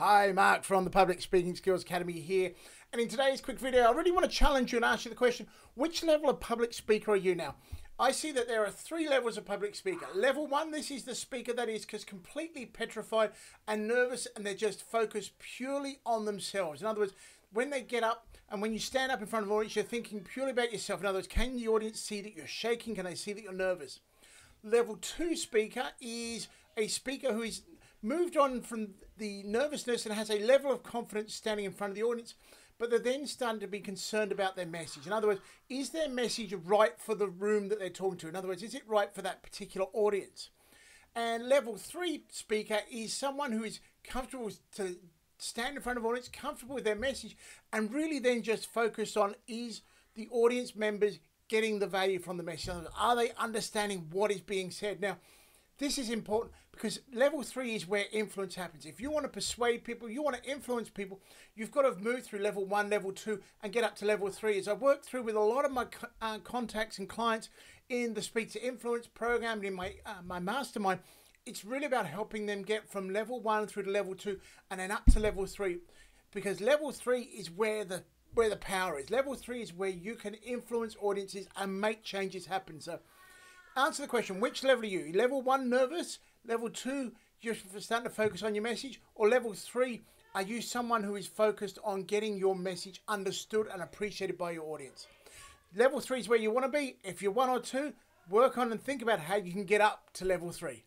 Hi, Mark from the Public Speaking Skills Academy here. And in today's quick video, I really want to challenge you and ask you the question which level of public speaker are you now? I see that there are three levels of public speaker. Level one, this is the speaker that is just completely petrified and nervous and they're just focused purely on themselves. In other words, when they get up and when you stand up in front of an audience, you're thinking purely about yourself. In other words, can the audience see that you're shaking? Can they see that you're nervous? Level two speaker is a speaker who is moved on from the nervousness and has a level of confidence standing in front of the audience, but they're then starting to be concerned about their message. In other words, is their message right for the room that they're talking to? In other words, is it right for that particular audience? And level three speaker is someone who is comfortable to stand in front of audience, comfortable with their message, and really then just focus on is the audience members getting the value from the message? Are they understanding what is being said? Now, this is important because level three is where influence happens. If you want to persuade people, you want to influence people, you've got to move through level one, level two, and get up to level three. As I work through with a lot of my uh, contacts and clients in the Speak to Influence program and in my uh, my mastermind, it's really about helping them get from level one through to level two and then up to level three, because level three is where the where the power is. Level three is where you can influence audiences and make changes happen. So answer the question which level are you? Level one, nervous? Level two, you're starting to focus on your message? Or level three, are you someone who is focused on getting your message understood and appreciated by your audience? Level three is where you want to be. If you're one or two, work on and think about how you can get up to level three.